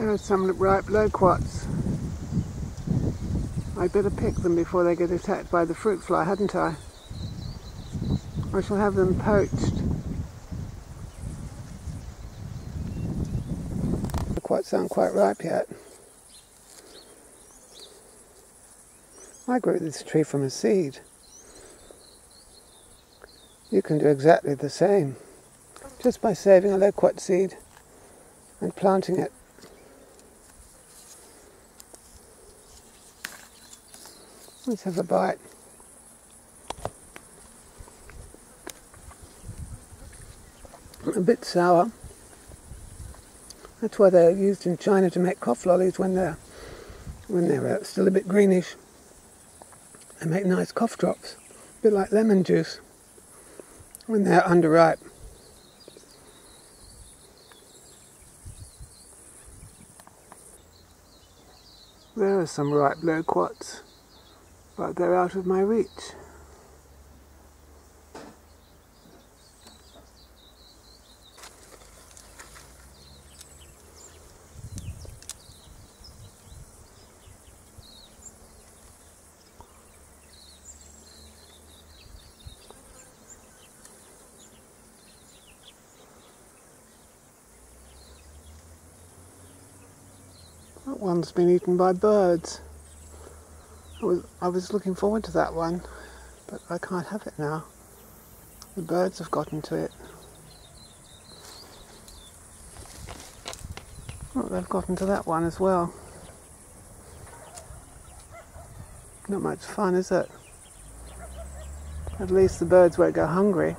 There are some ripe loquats. I'd better pick them before they get attacked by the fruit fly, hadn't I? I shall have them poached. Quite sound quite ripe yet. I grew this tree from a seed. You can do exactly the same, just by saving a loquat seed and planting it. Let's have a bite. A bit sour. That's why they're used in China to make cough lollies when they're when they're uh, still a bit greenish. They make nice cough drops, a bit like lemon juice when they're underripe. There are some ripe loquats, but they're out of my reach. That one's been eaten by birds. I was, I was looking forward to that one, but I can't have it now. The birds have gotten to it. Oh, they've gotten to that one as well. Not much fun, is it? At least the birds won't go hungry.